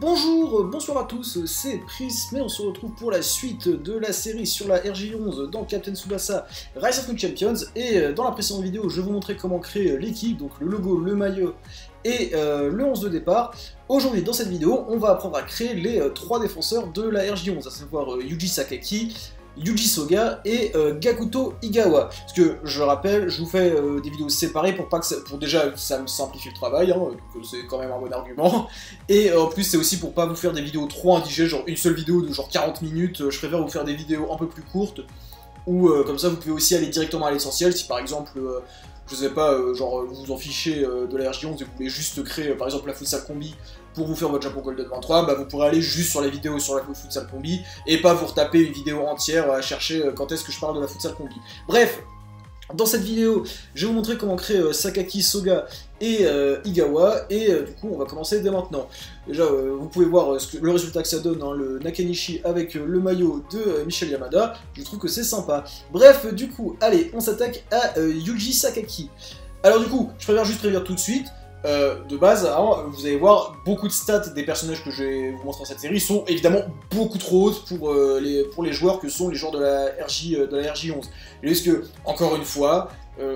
Bonjour, bonsoir à tous, c'est Prism et on se retrouve pour la suite de la série sur la RJ11 dans Captain Tsubasa Rise of New Champions et euh, dans la précédente vidéo je vous montrais comment créer l'équipe, donc le logo, le maillot et euh, le 11 de départ. Aujourd'hui dans cette vidéo on va apprendre à créer les euh, trois défenseurs de la RJ11, à savoir Yuji Sakaki, Yuji Soga et euh, Gakuto Igawa. Parce que je rappelle, je vous fais euh, des vidéos séparées pour pas que ça, pour déjà ça me simplifie le travail, hein, c'est quand même un bon argument. Et euh, en plus c'est aussi pour pas vous faire des vidéos trop indigées, genre une seule vidéo de genre 40 minutes. Je préfère vous faire des vidéos un peu plus courtes. Ou comme ça vous pouvez aussi aller directement à l'essentiel si par exemple je sais pas, genre vous vous en fichez de la RJ11 et vous voulez juste créer par exemple la futsal combi pour vous faire votre Japon Golden 23, bah, vous pourrez aller juste sur la vidéo sur la futsal combi et pas vous retaper une vidéo entière à chercher euh, quand est-ce que je parle de la futsal combi. Bref, dans cette vidéo, je vais vous montrer comment créer euh, Sakaki, Soga et euh, Igawa, et du coup on va commencer dès maintenant. Déjà, vous pouvez voir le résultat que ça donne, hein, le Nakanishi avec le maillot de Michel Yamada, je trouve que c'est sympa. Bref, du coup, allez, on s'attaque à Yuji Sakaki. Alors du coup, je préfère juste prévenir tout de suite, euh, de base, hein, vous allez voir, beaucoup de stats des personnages que je vais vous montrer dans cette série sont évidemment beaucoup trop hautes pour, euh, les, pour les joueurs que sont les joueurs de la, RJ, euh, de la RJ11. Et que, encore une fois,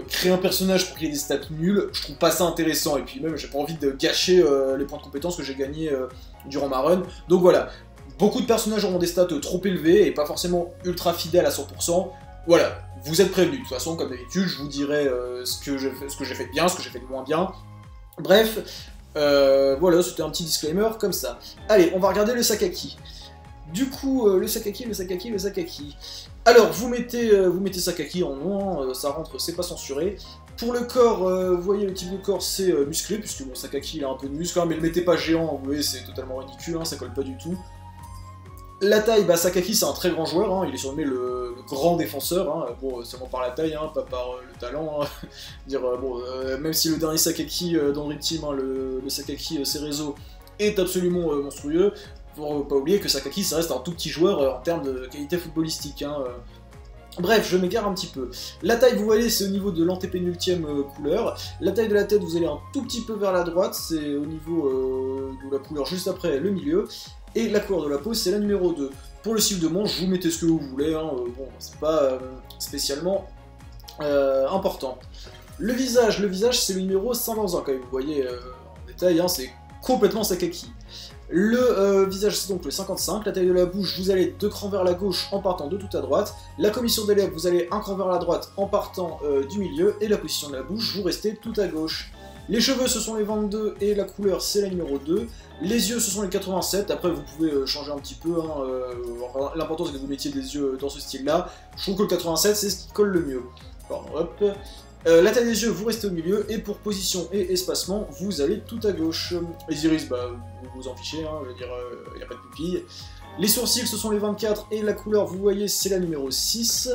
créer un personnage pour qu'il ait des stats nuls, je trouve pas ça intéressant, et puis même j'ai pas envie de gâcher les points de compétence que j'ai gagnés durant ma run. Donc voilà, beaucoup de personnages auront des stats trop élevés et pas forcément ultra fidèles à 100%. Voilà, vous êtes prévenus. De toute façon, comme d'habitude, je vous dirai ce que j'ai fait de bien, ce que j'ai fait de moins bien, Bref, euh, voilà, c'était un petit disclaimer comme ça. Allez, on va regarder le Sakaki. Du coup, euh, le Sakaki, le Sakaki, le Sakaki. Alors, vous mettez, euh, vous mettez Sakaki en nom, ça rentre, c'est pas censuré. Pour le corps, vous voyez, le type de corps, c'est musclé, puisque bon, Sakaki, il a un peu de muscle, hein, mais le mettez pas géant, vous voyez, c'est totalement ridicule, hein, ça colle pas du tout. La taille, bah, Sakaki c'est un très grand joueur, hein. il est surnommé le, grand défenseur, bon, seulement par la taille, pas par euh, le talent. Dire, euh, bon, euh, même si le dernier Sakaki dans le Team, le, le, Sakaki Cerezo, est absolument monstrueux, faut pas oublier que Sakaki ça reste un tout petit joueur en termes de qualité footballistique. Bref, je m'égare un petit peu. La taille, vous voyez, c'est au niveau de l'antépénultième couleur. La taille de la tête, vous allez un tout petit peu vers la droite, c'est au niveau de la couleur juste après le milieu. Et la couleur de la peau, c'est la numéro 2. Pour le style de manche, vous mettez ce que vous voulez, hein, euh, bon, c'est pas euh, spécialement euh, important. Le visage, le visage c'est le numéro 121, comme vous voyez en détail, hein, c'est complètement Sakaki. Le visage c'est donc le 55, la taille de la bouche, vous allez deux crans vers la gauche en partant de tout à droite, la commission des lèvres, vous allez un cran vers la droite en partant du milieu, et la position de la bouche, vous restez tout à gauche. Les cheveux, ce sont les 22 et la couleur, c'est la numéro 2. Les yeux, ce sont les 87. Après, vous pouvez euh, changer un petit peu. Hein, euh, l'important, c'est que vous mettiez des yeux dans ce style-là. Je trouve que le 87, c'est ce qui colle le mieux. hop. Euh, la taille des yeux, vous restez au milieu, et pour position et espacement, vous allez tout à gauche. Les iris, bah, vous vous en fichez, hein, je veux dire, il n'y a pas de pupille. Les sourcils, ce sont les 24, et la couleur, vous voyez, c'est la numéro 6.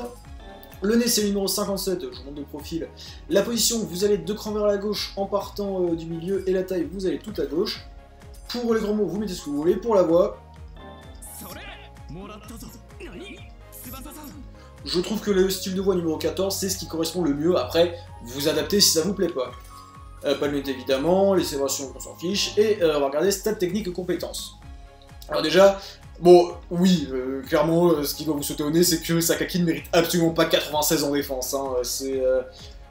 Le nez, c'est le numéro 57, je vous montre de profil. La position, vous allez deux crans vers la gauche en partant euh, du milieu, et la taille, vous allez tout à gauche. Pour les grands mots, vous mettez ce que vous voulez. Pour la voix, je trouve que le style de voix numéro 14, c'est ce qui correspond le mieux. Après, vous adaptez si ça vous plaît pas. Euh, pas de évidemment, les séparations, on s'en fiche. Et euh, on va regarder stats techniques et compétences. Alors déjà, Bon, oui, euh, clairement, euh, ce qui doit vous sauter au nez, c'est que Sakaki ne mérite absolument pas 96 en défense. Hein.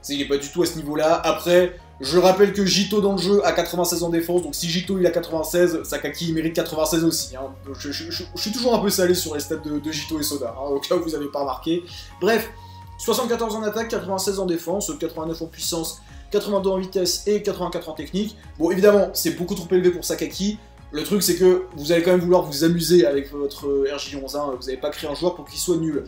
Il n'est pas du tout à ce niveau-là. Après, je rappelle que Jito dans le jeu a 96 en défense, donc si Jito il a 96, Sakaki il mérite 96 aussi. Hein. Je, suis toujours un peu salé sur les stats de, Jito et Soda, hein, au cas où vous n'avez pas remarqué. Bref, 74 en attaque, 96 en défense, 89 en puissance, 82 en vitesse et 84 en technique. Bon, évidemment, c'est beaucoup trop élevé pour Sakaki, le truc, c'est que vous allez quand même vouloir vous amuser avec votre RJ11, hein, vous n'allez pas créer un joueur pour qu'il soit nul.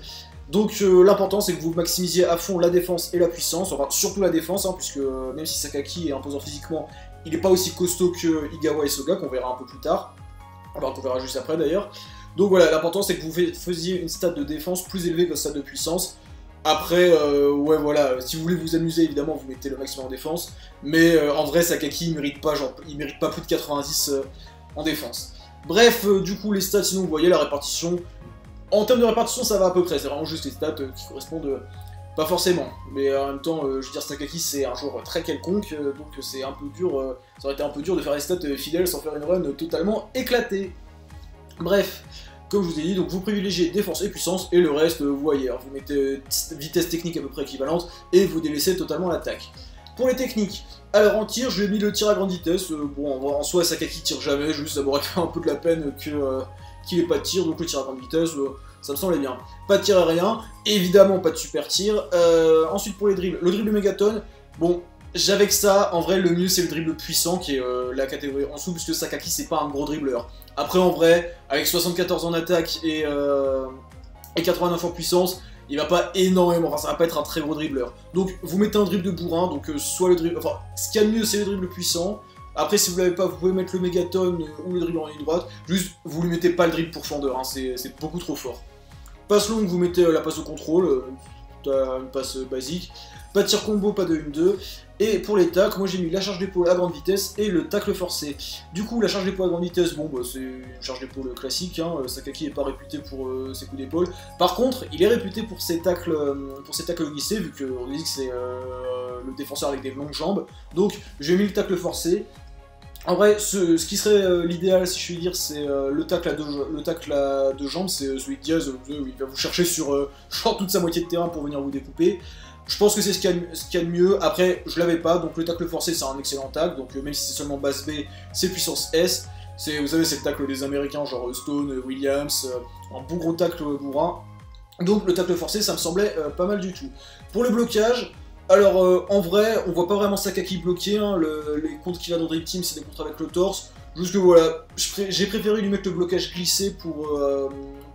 Donc euh, l'important c'est que vous maximisiez à fond la défense et la puissance, enfin surtout la défense, hein, puisque euh, même si Sakaki est imposant physiquement, il n'est pas aussi costaud que Igawa et Soga, qu'on verra un peu plus tard, enfin qu'on verra juste après d'ailleurs. Donc voilà, l'important c'est que vous faisiez une stat de défense plus élevée que stat de puissance. Après, euh, ouais voilà, si vous voulez vous amuser évidemment vous mettez le maximum en défense, mais en vrai Sakaki il mérite pas, mérite pas plus de 90 en défense. Bref, du coup, les stats, sinon, vous voyez la répartition. En termes de répartition, ça va à peu près. C'est vraiment juste les stats euh, qui correspondent euh, Pas forcément, mais en même temps, je veux dire, Sakaki c'est un joueur très quelconque, donc c'est un peu dur, ça aurait été un peu dur de faire des stats fidèles sans faire une run totalement éclatée. Bref, comme je vous ai dit, donc vous privilégiez défense et puissance, et le reste, vous voyez, vous mettez vitesse technique à peu près équivalente, et vous délaissez totalement l'attaque. Pour les techniques, alors en tir, je lui ai mis le tir à grande vitesse, euh, bon en soi Sakaki tire jamais, juste ça m'aurait fait un peu de la peine euh, qu'il ait pas de tir, donc le tir à grande vitesse, euh, ça me semblait bien. Pas de tir aérien, évidemment pas de super tir. ensuite pour les dribbles, le dribble mégaton, bon, j'avais que ça, en vrai le mieux c'est le dribble puissant qui est la catégorie en dessous, puisque Sakaki c'est pas un gros dribbleur. Après en vrai, avec 74 en attaque et, et 89 en puissance, il va pas énormément, enfin ça va pas être un très gros dribbleur. Donc vous mettez un dribble de bourrin, donc euh, soit le dribble, enfin ce qu'il y a de mieux c'est le dribble puissant. Après si vous l'avez pas, vous pouvez mettre le mégaton euh, ou le dribble en ligne droite, juste vous lui mettez pas le dribble pour fendeur, hein, c'est beaucoup trop fort. Passe longue, vous mettez euh, la passe au contrôle, une passe basique. Pas de tir combo, pas de 1-2. Et pour les tacles, moi j'ai mis la charge d'épaule à grande vitesse et le tacle forcé. Du coup, la charge d'épaule à grande vitesse, bon, bah, c'est une charge d'épaule classique. Hein. Sakaki n'est pas réputé pour euh, ses coups d'épaule. Par contre, il est réputé pour ses tacles, euh, pour ses tacles glissés, vu qu'on dit que c'est euh, le défenseur avec des longues jambes. Donc, j'ai mis le tacle forcé. En vrai, ce, qui serait l'idéal, si je puis dire, c'est le tacle à deux, le tacle à deux jambes, c'est celui de Diaz, il va vous chercher sur toute sa moitié de terrain pour venir vous découper. Je pense que c'est ce qu'il y, a de mieux. Après, je l'avais pas, donc le tacle forcé, c'est un excellent tacle. Donc euh, même si c'est seulement base B, c'est puissance S. Vous savez, c'est le tacle des Américains, genre Stone, Williams, euh, un bon gros tacle bourrin. Donc le tacle forcé, ça me semblait euh, pas mal du tout. Pour le blocage, alors en vrai, on voit pas vraiment Sakaki bloquer. Hein. les comptes qu'il a dans Dream Team, c'est des comptes avec le torse. Juste que voilà, j'ai préféré lui mettre le blocage glissé pour,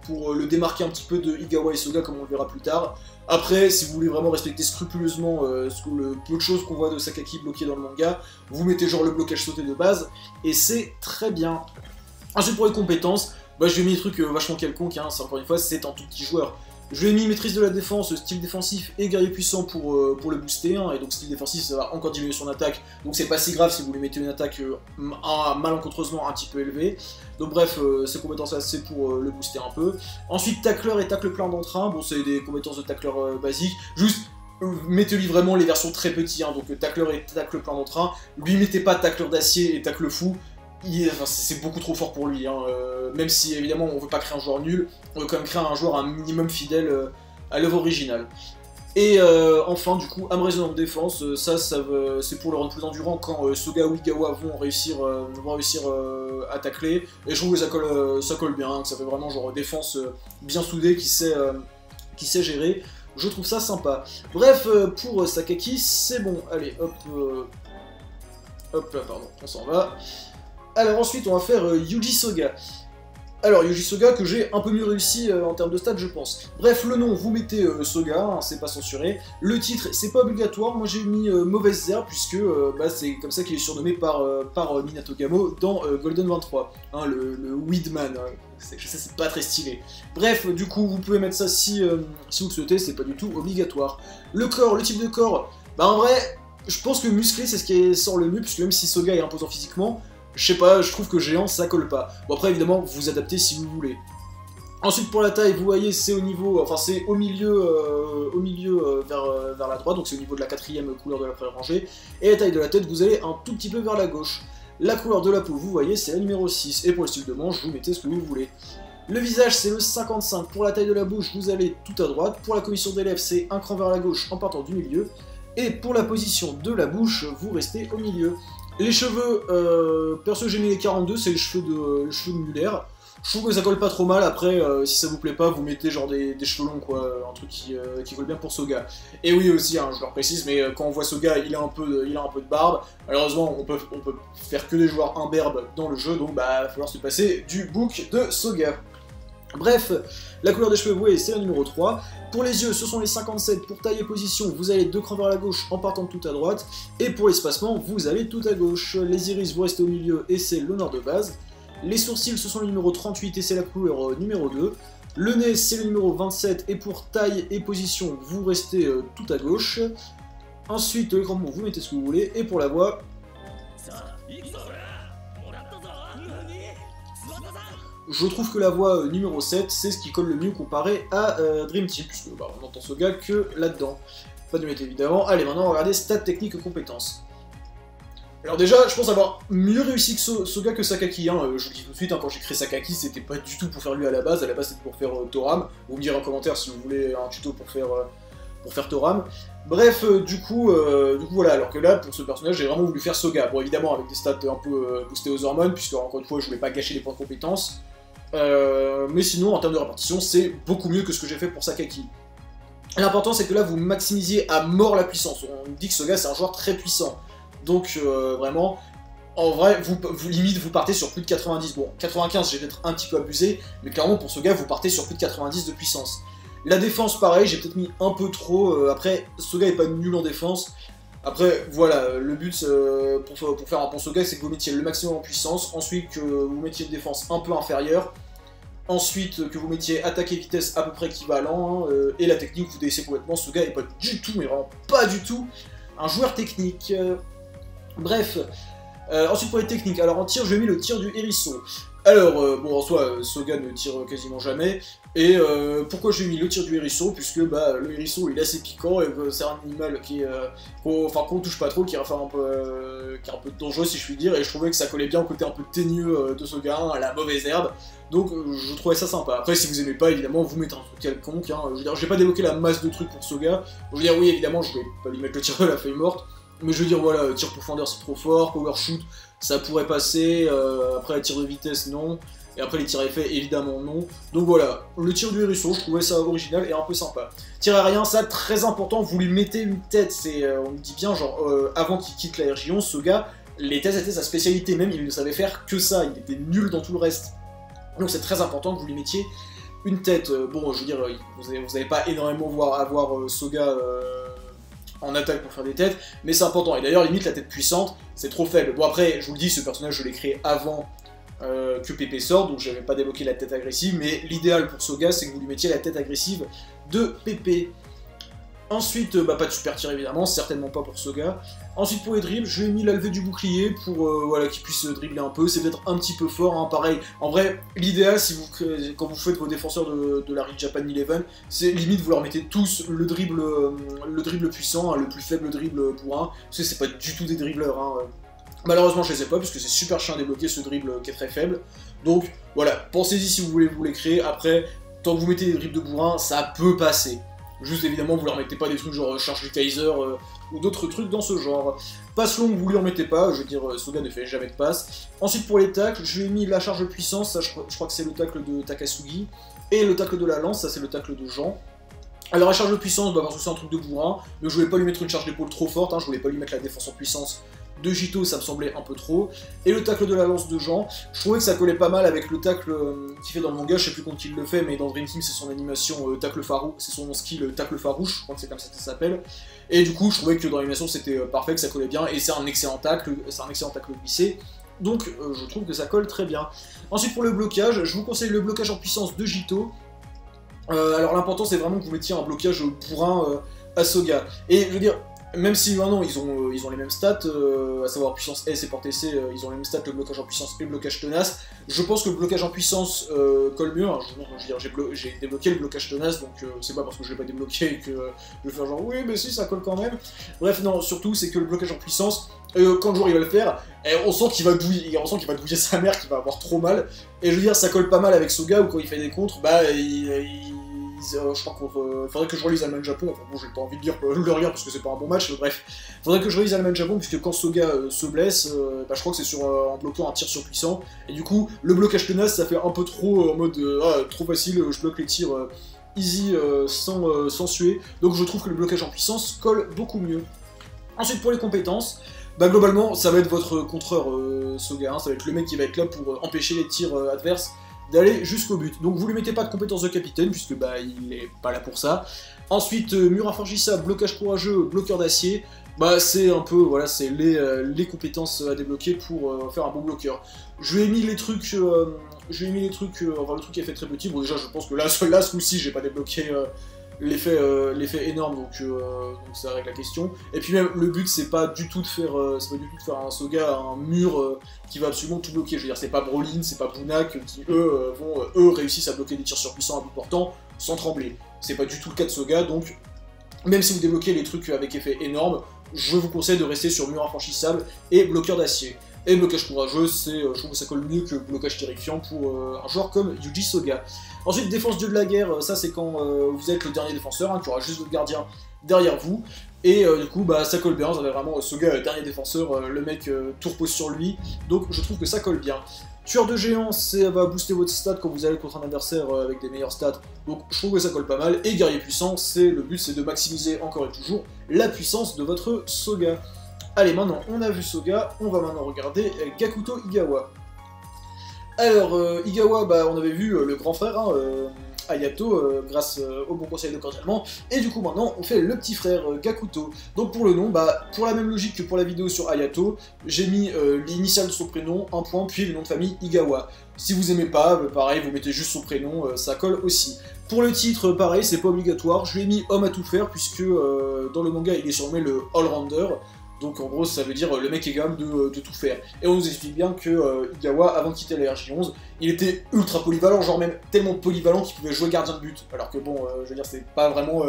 pour le démarquer un petit peu de Igawa et Soga, comme on le verra plus tard. Après, si vous voulez vraiment respecter scrupuleusement euh, le peu de choses qu'on voit de Sakaki bloqué dans le manga, vous mettez genre le blocage sauté de base, et c'est très bien. Ensuite, pour les compétences, bah, je des trucs euh, vachement quelconques, hein, encore une fois, c'est un tout petit joueur. Je lui ai mis maîtrise de la défense, style défensif et guerrier puissant pour, euh, le booster, et donc style défensif ça va encore diminuer son attaque, donc c'est pas si grave si vous lui mettez une attaque euh, malencontreusement un petit peu élevée. Donc bref, euh, ces compétences là c'est pour le booster un peu. Ensuite tacleur et tacle plein d'entrain, bon c'est des compétences de tacleur basiques, juste mettez-lui vraiment les versions très petits, hein, donc tacleur et tacle plein d'entrain, lui mettez pas tacleur d'acier et tacle fou, c'est beaucoup trop fort pour lui. Hein. Euh, même si évidemment on veut pas créer un joueur nul, on veut quand même créer un joueur un minimum fidèle euh, à l'œuvre originale. Et euh, enfin, du coup, âme en défense, ça, c'est pour le rendre plus endurant quand Soga ou Igawa vont réussir, vont réussir à tacler. Et je trouve que ça colle, ça colle bien, que ça fait vraiment genre défense bien soudée qui sait, qui sait gérer. Je trouve ça sympa. Bref, pour Sakaki, c'est bon. Allez, hop, hop là, pardon, on s'en va. Alors ensuite, on va faire euh, Yuji Soga. Alors, Yuji Soga que j'ai un peu mieux réussi euh, en termes de stats, je pense. Bref, le nom, vous mettez euh, Soga, hein, c'est pas censuré. Le titre, c'est pas obligatoire, moi j'ai mis Mauvaise Herbe, puisque bah, c'est comme ça qu'il est surnommé par, par Minato Gamo dans Golden 23, hein, le, Weedman. Hein. Je sais, c'est pas très stylé. Bref, du coup, vous pouvez mettre ça si, si vous le souhaitez, c'est pas du tout obligatoire. Le corps, le type de corps, bah en vrai, je pense que musclé, c'est ce qui sort le mieux, puisque même si Soga est imposant physiquement, je sais pas, je trouve que géant ça colle pas. Bon après évidemment vous adaptez si vous voulez. Ensuite pour la taille, vous voyez c'est au niveau, enfin c'est au milieu, euh, au milieu euh, vers, euh, vers la droite, donc c'est au niveau de la quatrième couleur de la première rangée. Et la taille de la tête, vous allez un tout petit peu vers la gauche. La couleur de la peau, vous voyez, c'est la numéro 6. Et pour le style de manche, vous mettez ce que vous voulez. Le visage, c'est le 55. Pour la taille de la bouche, vous allez tout à droite. Pour la commission des lèvres, c'est un cran vers la gauche en partant du milieu. Et pour la position de la bouche, vous restez au milieu. Les cheveux, euh, perso j'ai mis les 42, c'est les cheveux de, cheveux de Muller. Je trouve que ça colle pas trop mal, après, euh, si ça vous plaît pas, vous mettez genre des, cheveux longs, quoi, un truc qui, euh, qui colle bien pour Soga. Et oui aussi, hein, je leur précise, mais quand on voit Soga, il a un peu de, il a un peu de barbe. Malheureusement, on peut, on peut faire que des joueurs imberbes dans le jeu, donc bah, il va falloir se passer du book de Soga. Bref, la couleur des cheveux, voyez, c'est la numéro 3. Pour les yeux, ce sont les 57. Pour taille et position, vous allez deux crans vers la gauche en partant tout à droite. Et pour l'espacement, vous allez tout à gauche. Les iris, vous restez au milieu et c'est l'honneur de base. Les sourcils, ce sont le numéro 38 et c'est la couleur euh, numéro 2. Le nez, c'est le numéro 27 et pour taille et position, vous restez euh, tout à gauche. Ensuite, le grand vous mettez ce que vous voulez. Et pour la voix, je trouve que la voie numéro 7, c'est ce qui colle le mieux comparé à Dream Team, puisque bah, on entend Soga que là-dedans. Pas de mettre évidemment. Allez, maintenant, regardez stats techniques compétences. Alors déjà, je pense avoir mieux réussi que Soga que Sakaki, hein. je vous le dis tout de suite, hein, quand j'ai créé Sakaki, c'était pas du tout pour faire lui à la base, à la base c'était pour faire Toram, vous me direz en commentaire si vous voulez un tuto pour faire pour faire Toram. Bref, euh, du, coup, euh, du coup, voilà, alors que là, pour ce personnage, j'ai vraiment voulu faire Soga. Bon, évidemment, avec des stats un peu euh, boostées aux hormones, puisque, encore une fois, je voulais pas gâcher les points de compétences. mais sinon, en termes de répartition, c'est beaucoup mieux que ce que j'ai fait pour Sakaki. L'important, c'est que là, vous maximisiez à mort la puissance. On dit que Soga, c'est un joueur très puissant. Donc, vraiment, en vrai, vous, vous, limite, vous partez sur plus de 90. Bon, 95, j'ai peut-être un petit peu abusé, mais clairement, pour ce gars, vous partez sur plus de 90 de puissance. La défense, pareil, j'ai peut-être mis un peu trop. Euh, après, Soga est pas nul en défense. Après, voilà, le but euh, pour, faire un bon Soga, c'est que vous mettiez le maximum en puissance. Ensuite, que vous mettiez une défense un peu inférieure. Ensuite, que vous mettiez attaque et vitesse à peu près équivalent. Hein, euh, et la technique, vous délaissez complètement. Soga n'est pas du tout, mais vraiment pas du tout, un joueur technique. bref. ensuite pour les techniques, alors en tir, je mis le tir du hérisson. Alors, euh, bon, en soi, euh, Soga ne tire quasiment jamais. Et euh, pourquoi j'ai mis le tir du hérisson? Puisque bah, le hérisson il est assez piquant et c'est un animal qui enfin, qu'on touche pas trop, qui est, un peu, dangereux si je puis dire. Et je trouvais que ça collait bien au côté un peu teigneux de Soga, à la mauvaise herbe. Donc je trouvais ça sympa. Après, si vous aimez pas, évidemment, vous mettez un truc quelconque. Hein. Je veux dire, j'ai pas débloqué la masse de trucs pour Soga. Je veux dire, oui, évidemment, je vais pas lui mettre le tir de la feuille morte. Mais je veux dire, voilà, tir profondeur c'est trop fort, power shoot ça pourrait passer, euh, après les tirs de vitesse non, et après les tirs à effet évidemment non. Donc voilà, le tir du hérisson, je trouvais ça original et un peu sympa. Tir aérien, ça très important, vous lui mettez une tête, c'est, euh, on dit bien genre, euh, avant qu'il quitte la région, ce gars, les têtes étaient sa spécialité, même il ne savait faire que ça, il était nul dans tout le reste. Donc c'est très important que vous lui mettiez une tête, bon je veux dire, vous n'allez pas énormément voir, avoir Soga en attaque pour faire des têtes, mais c'est important. Et d'ailleurs, limite, la tête puissante, c'est trop faible. Bon, après, je vous le dis, ce personnage, je l'ai créé avant euh, que Pépé sorte, donc j'avais pas débloqué la tête agressive, mais l'idéal pour Soga, c'est que vous lui mettiez la tête agressive de Pépé. Ensuite, bah, pas de super tir évidemment, certainement pas pour ce gars. Ensuite, pour les dribbles, je lui ai mis la levée du bouclier pour euh, voilà, qu'il puisse dribbler un peu. C'est peut-être un petit peu fort, hein, pareil. En vrai, l'idéal, si vous, quand vous faites vos défenseurs de, la Rig Japan 11, c'est limite vous leur mettez tous le dribble, euh, le dribble puissant, hein, le plus faible dribble pour un, parce que c'est pas du tout des dribbleurs. Hein. Malheureusement, je les ai pas, puisque c'est super chiant à débloquer ce dribble qui est très faible. Donc voilà, pensez-y si vous voulez vous les créer. Après, tant que vous mettez des dribbles de bourrin, ça peut passer. Juste évidemment, vous leur mettez pas des trucs genre euh, charge du Kaiser euh, ou d'autres trucs dans ce genre. Passe longue, vous lui en mettez pas, je veux dire, euh, Soga ne fait jamais de passe. Ensuite, pour les tacles, je lui ai mis la charge de puissance, ça je, crois que c'est le tacle de Takasugi. Et le tacle de la lance, ça c'est le tacle de Jean. Alors la charge de puissance, bah, parce que c'est un truc de bourrin, mais je voulais pas lui mettre une charge d'épaule trop forte, hein, je voulais pas lui mettre la défense en puissance de Jito, ça me semblait un peu trop. Et le tacle de la lance de Jean, je trouvais que ça collait pas mal avec le tacle euh, qu'il fait dans le manga, je sais plus quand il le fait, mais dans Dream Team c'est son animation euh, tacle farouche, c'est son skill euh, tacle farouche, je crois que c'est comme ça que ça s'appelle. Et du coup, je trouvais que dans l'animation c'était parfait, que ça collait bien, et c'est un excellent tacle, c'est un excellent tacle glissé. Donc je trouve que ça colle très bien. Ensuite pour le blocage, je vous conseille le blocage en puissance de Jito. alors l'important c'est vraiment que vous mettiez un blocage bourrin à Soga. Et je veux dire, même si maintenant ils ont, euh, les mêmes stats, euh, à savoir puissance S et portée C, euh, ils ont les mêmes stats, le blocage en puissance et le blocage tenace. Je pense que le blocage en puissance colle mieux. Hein. j'ai débloqué le blocage tenace, donc c'est pas parce que je l'ai pas débloqué que je vais faire genre oui, mais si, ça colle quand même. Bref, non, surtout c'est que le blocage en puissance, quand le joueur il va le faire, eh, on sent qu'il va douiller, sa mère, qu'il va avoir trop mal. Et je veux dire, ça colle pas mal avec Soga où quand il fait des contres, bah il je crois euh, faudrait que je relise Allemagne-Japon, enfin bon, j'ai pas envie de dire le rien parce que c'est pas un bon match, mais bref. Faudrait que je relise Allemagne-Japon, puisque quand Soga euh, se blesse, bah, je crois que c'est sur en bloquant un tir surpuissant, et du coup, le blocage tenace, ça fait un peu trop en mode ah, trop facile, je bloque les tirs easy sans, sans suer, donc je trouve que le blocage en puissance colle beaucoup mieux. Ensuite, pour les compétences, bah globalement, ça va être votre contreur Soga, hein, ça va être le mec qui va être là pour empêcher les tirs adverses d'aller jusqu'au but. Donc vous lui mettez pas de compétences de capitaine, puisque bah il est pas là pour ça. Ensuite, euh, mur infranchissable, blocage courageux, bloqueur d'acier. Bah c'est un peu, voilà, c'est les, euh, compétences à débloquer pour euh, faire un bon bloqueur. Je lui ai mis les trucs, je lui ai mis les trucs, enfin le truc qui est fait très petit. Bon déjà je pense que là, là ce coup-ci j'ai pas débloqué l'effet euh, l'effet énorme donc, euh, donc, ça règle la question. Et puis même le but c'est pas du tout de faire euh, pas du tout de faire un Soga un mur qui va absolument tout bloquer. Je veux dire c'est pas Brolin c'est pas Bunak qui eux vont eux réussissent à bloquer des tirs surpuissants à bout portant sans trembler. C'est pas du tout le cas de Soga donc même si vous débloquez les trucs avec effet énorme je vous conseille de rester sur mur infranchissable et bloqueur d'acier et blocage courageux, c'est, je trouve que ça colle mieux que blocage terrifiant pour un joueur comme Yuji Soga. Ensuite, défense dieu de la guerre, euh, ça c'est quand euh, vous êtes le dernier défenseur, hein, tu auras juste votre gardien derrière vous. Et euh, du coup, bah, ça colle bien, vous avez vraiment gars, dernier défenseur, le mec, tout repose sur lui. Donc je trouve que ça colle bien. Tueur de géants, ça va booster votre stat quand vous allez contre un adversaire avec des meilleurs stats. Donc je trouve que ça colle pas mal. Et guerrier puissant, c'est le but c'est de maximiser encore et toujours la puissance de votre Soga. Allez, maintenant on a vu Soga, on va maintenant regarder Gakuto Igawa. Alors, euh, Igawa, bah, on avait vu euh, le grand frère, hein, euh, Ayato, grâce au bon conseil de cordialement, et du coup maintenant on fait le petit frère Gakuto. Donc pour le nom, bah, pour la même logique que pour la vidéo sur Ayato, j'ai mis l'initiale de son prénom, un point, puis le nom de famille Igawa. Si vous aimez pas, bah, pareil, vous mettez juste son prénom, ça colle aussi. Pour le titre, pareil, c'est pas obligatoire, je lui ai mis homme à tout faire, puisque dans le manga il est surnommé le All-Rounder, donc en gros, ça veut dire euh, le mec est capable de, de, tout faire. Et on nous explique bien que euh, Igawa, avant de quitter la RJ11, il était ultra polyvalent, genre même tellement polyvalent qu'il pouvait jouer gardien de but. Alors que bon, euh, je veux dire, c'est pas vraiment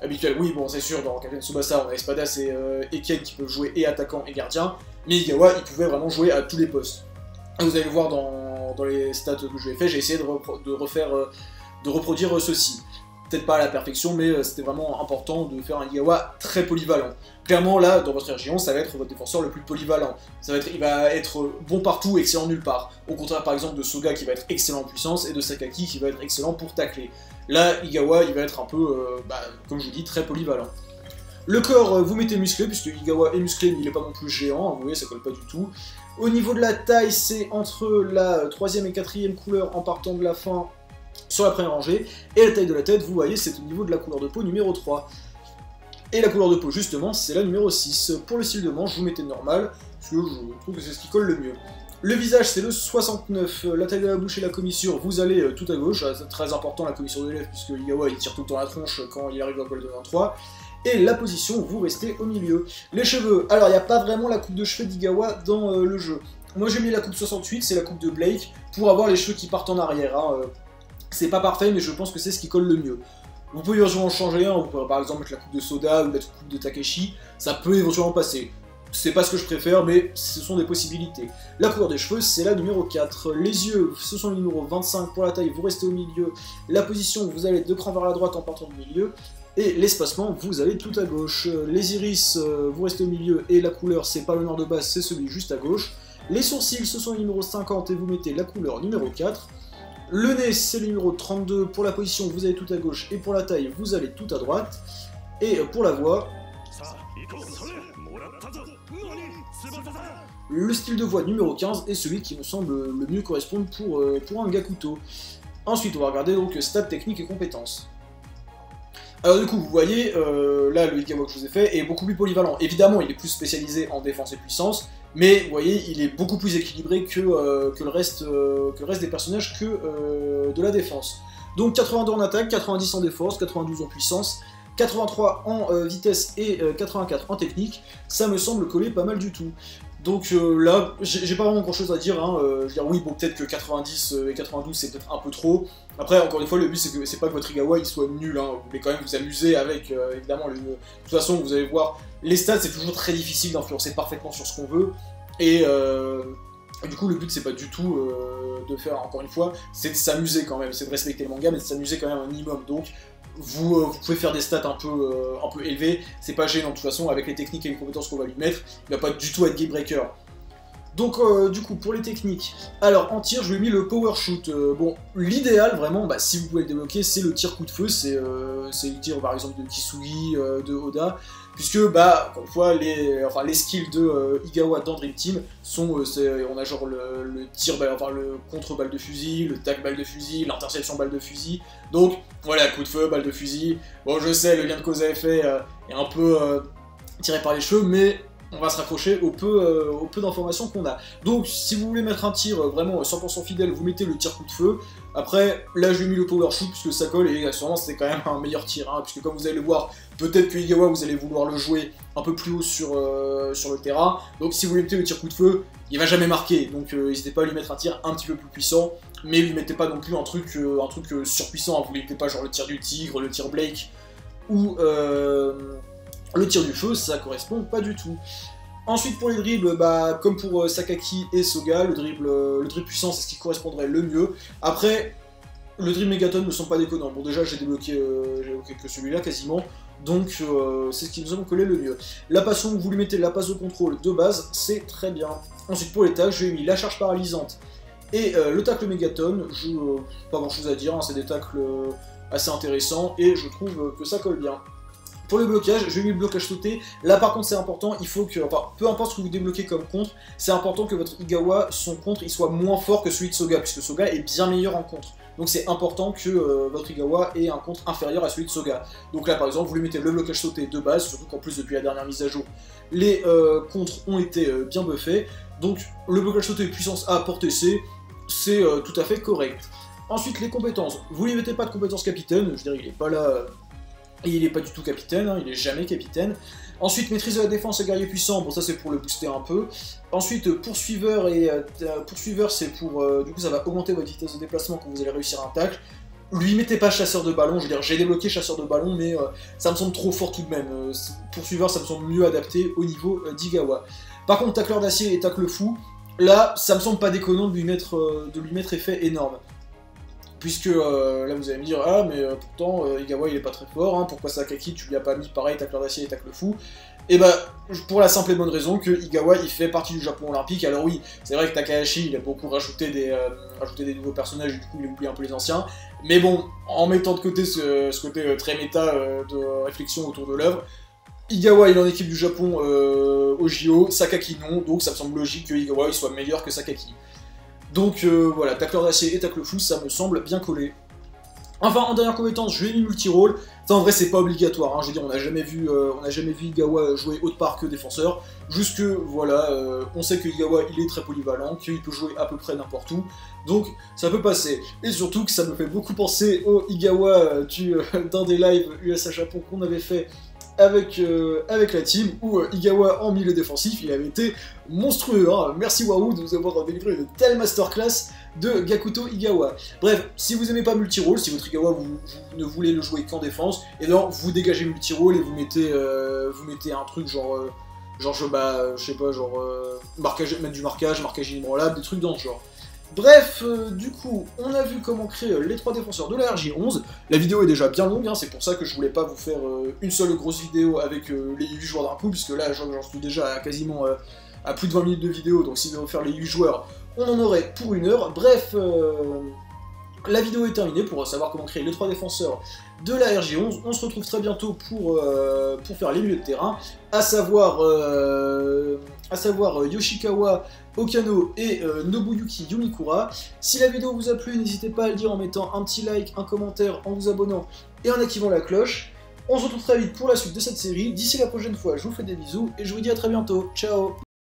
habituel. Oui, bon, c'est sûr, dans Captain Tsubasa, on a Espadas et Eken qui peuvent jouer et attaquant et gardien, mais Igawa, il pouvait vraiment jouer à tous les postes. vous allez le voir dans, les stats que je ai fait, j'ai essayé de reproduire ceci peut-être pas à la perfection, mais euh, c'était vraiment important de faire un Igawa très polyvalent. Clairement, là, dans votre région, ça va être votre défenseur le plus polyvalent. Ça va être, il va être bon partout, excellent nulle part. Au contraire, par exemple, de Soga qui va être excellent en puissance et de Sakaki qui va être excellent pour tacler. Là, Igawa, il va être un peu, euh, bah, comme je vous dis, très polyvalent. Le corps, euh, vous mettez musclé, puisque Igawa est musclé, mais il n'est pas non plus géant, vous voyez, ça colle pas du tout. Au niveau de la taille, c'est entre la troisième et quatrième couleur en partant de la fin sur la première rangée, et la taille de la tête, vous voyez, c'est au niveau de la couleur de peau numéro 3. Et la couleur de peau, justement, c'est la numéro 6. Pour le style de manche, vous mettez normal, parce que je trouve que c'est ce qui colle le mieux. Le visage, c'est le 69. La taille de la bouche et la commissure, vous allez euh, tout à gauche. C'est très important la commissure de lèvres, puisque Igawa, il tire tout le temps la tronche quand il arrive à Golden 23. Et la position, vous restez au milieu. Les cheveux, alors il n'y a pas vraiment la coupe de cheveux d'Igawa dans euh, le jeu. Moi j'ai mis la coupe 68, c'est la coupe de Blake, pour avoir les cheveux qui partent en arrière. Hein, euh. C'est pas parfait, mais je pense que c'est ce qui colle le mieux. Vous pouvez éventuellement changer un, vous pouvez par exemple mettre la coupe de Soda ou mettre la coupe de Takeshi, ça peut éventuellement passer. C'est pas ce que je préfère, mais ce sont des possibilités. La couleur des cheveux, c'est la numéro 4. Les yeux, ce sont le numéro 25 pour la taille, vous restez au milieu. La position, vous allez deux crans vers la droite en partant du milieu. Et l'espacement, vous allez tout à gauche. Les iris, euh, vous restez au milieu, et la couleur, c'est pas le nord de base, c'est celui juste à gauche. Les sourcils, ce sont le numéro 50, et vous mettez la couleur numéro 4. Le nez, c'est le numéro 32. Pour la position, vous allez tout à gauche. Et pour la taille, vous allez tout à droite. Et pour la voix... Le style de voix numéro 15 est celui qui me semble le mieux correspondre pour, euh, pour un Gakuto. Ensuite, on va regarder donc stats techniques et compétences. Alors du coup, vous voyez, euh, là, le Igawa que je vous ai fait est beaucoup plus polyvalent. Évidemment, il est plus spécialisé en défense et puissance, mais vous voyez, il est beaucoup plus équilibré que, euh, que, le, reste, euh, le reste des personnages que de la défense. Donc 82 en attaque, 90 en défense, 92 en puissance, 83 en vitesse et 84 en technique, ça me semble coller pas mal du tout. Donc euh, là, j'ai pas vraiment grand chose à dire. Hein. Euh, je veux dire, oui, bon, peut-être que 90 euh, et 92 c'est peut-être un peu trop. Après, encore une fois, le but c'est que c'est pas que votre Igawa il soit nul. Hein. Vous voulez quand même vous amuser avec, évidemment, le... de toute façon, vous allez voir, les stats c'est toujours très difficile d'influencer parfaitement sur ce qu'on veut. Et du coup, le but c'est pas du tout de faire, encore une fois, c'est de s'amuser quand même. C'est de respecter le manga, mais de s'amuser quand même un minimum. Donc, euh, vous, pouvez faire des stats un peu, euh, un peu élevés, c'est pas gênant de toute façon, avec les techniques et les compétences qu'on va lui mettre, il va pas du tout être game breaker. Donc euh, du coup, pour les techniques, alors en tir, je lui ai mis le power shoot. bon, l'idéal vraiment, bah, si vous pouvez le débloquer, c'est le tir coup de feu, c'est le tir par exemple de Kisugi, de Oda, puisque bah encore une fois les enfin les skills de euh, Igawa dans Dream Team sont euh, on a genre le, tir enfin le contre balle de fusil, le tac balle de fusil, l'interception balle de fusil. Donc voilà, coup de feu, balle de fusil. Bon, je sais, le lien de cause à effet euh, est un peu tiré par les cheveux, mais on va se raccrocher au peu, euh, au peu d'informations qu'on a. Donc, si vous voulez mettre un tir euh, vraiment 100% fidèle, vous mettez le tir coup de feu. Après, là, j'ai mis le power shoot puisque ça colle et c'était quand même un meilleur tir. Hein, puisque comme vous allez le voir, peut-être que Igawa, vous allez vouloir le jouer un peu plus haut sur, euh, le terrain. Donc, si vous mettez le tir coup de feu, il va jamais marquer. Donc, n'hésitez pas à lui mettre un tir un petit peu plus puissant. Mais lui mettez pas non plus un truc, un truc surpuissant. Hein. Vous ne mettez pas genre le tir du tigre, le tir Blake ou le tir du feu, ça correspond pas du tout. Ensuite pour les dribbles, bah, comme pour euh, Sakaki et Soga, le dribble, euh, le puissant c'est ce qui correspondrait le mieux. Après, le dribble Megaton ne sont pas déconnants. Bon déjà j'ai débloqué, euh, que celui-là quasiment, donc c'est ce qui nous a collé le mieux. La passion, vous lui mettez la passe au contrôle de base, c'est très bien. Ensuite pour les tacles, j'ai mis la charge paralysante et le tacle Megaton. Je, pas grand chose à dire, hein, c'est des tacles assez intéressants et je trouve que ça colle bien. Pour le blocage, je le blocage sauté. Là par contre c'est important, il faut que, peu importe ce que vous débloquez comme contre, c'est important que votre Igawa, son contre, il soit moins fort que celui de Soga, puisque Soga est bien meilleur en contre. Donc c'est important que euh, votre Igawa ait un contre inférieur à celui de Soga. Donc là par exemple, vous lui mettez le blocage sauté de base, surtout qu'en plus depuis la dernière mise à jour, les euh, contres ont été euh, bien buffés. Donc le blocage sauté puissance A, portée C, c'est tout à fait correct. Ensuite les compétences, vous lui mettez pas de compétences capitaine, je dirais il est pas là et il n'est pas du tout capitaine, hein, il est jamais capitaine. Ensuite, maîtrise de la défense et guerrier puissant, bon ça c'est pour le booster un peu. Ensuite, poursuiveur, et euh, poursuiveur c'est pour... Euh, du coup ça va augmenter votre vitesse de déplacement quand vous allez réussir un tacle. Lui mettez pas chasseur de ballon, je veux dire j'ai débloqué chasseur de ballon mais euh, ça me semble trop fort tout de même. poursuiveur ça me semble mieux adapté au niveau d'Igawa. Par contre tacleur d'acier et tacle fou, là ça me semble pas déconnant de lui mettre effet énorme. Puisque euh, là vous allez me dire, ah mais euh, pourtant euh, Igawa il est pas très fort, hein, pourquoi Sakaki tu lui as pas mis pareil tacle d'acier et tacle fou? Et eh bah pour la simple et bonne raison que Igawa il fait partie du Japon olympique, alors oui, c'est vrai que Takahashi il a beaucoup rajouté des, des nouveaux personnages, et du coup il oublie un peu les anciens, mais bon, en mettant de côté ce, ce côté très méta de réflexion autour de l'œuvre, Igawa il est en équipe du Japon au JO, Sakaki non, donc ça me semble logique que Igawa il soit meilleur que Sakaki. Donc euh, voilà, tacleur d'acier et tacle fou, ça me semble bien collé. Enfin, en dernière compétence, je vais mis multi-rôle. en vrai, c'est pas obligatoire. Hein. Je veux dire, on n'a jamais vu, euh, jamais vu Igawa jouer autre part que défenseur. Juste que, voilà, euh, on sait que Igawa, il est très polyvalent, qu'il peut jouer à peu près n'importe où. Donc, ça peut passer. Et surtout que ça me fait beaucoup penser au Igawa du, d'un des lives USA Japon qu'on avait fait avec, euh, avec la team, où euh, Igawa en milieu défensif, il avait été monstrueux. Hein. Merci Wahoo de nous avoir délivré une telle masterclass de Gakuto Igawa. Bref, si vous aimez pas multi-role, si votre Igawa vous, ne voulez le jouer qu'en défense, et eh alors vous dégagez multi-role et vous mettez, euh, vous mettez un truc genre, genre je, bah, je sais pas, genre marquage, mettre du marquage, marquage inébranlable, des trucs dans ce genre. Bref, euh, du coup, on a vu comment créer euh, les trois défenseurs de la RJ11. La vidéo est déjà bien longue, hein, c'est pour ça que je voulais pas vous faire euh, une seule grosse vidéo avec les 8 joueurs d'un coup, puisque là, j'en suis déjà à quasiment à plus de 20 minutes de vidéo, donc si on veut faire les 8 joueurs, on en aurait pour une heure. Bref, la vidéo est terminée pour savoir comment créer les trois défenseurs de la RJ11. On se retrouve très bientôt pour, pour faire les milieux de terrain, à savoir, à savoir Yoshikawa Okano et euh, Nobuyuki Yumikura. Si la vidéo vous a plu, n'hésitez pas à le dire en mettant un petit like, un commentaire, en vous abonnant et en activant la cloche. On se retrouve très vite pour la suite de cette série. D'ici la prochaine fois, je vous fais des bisous et je vous dis à très bientôt. Ciao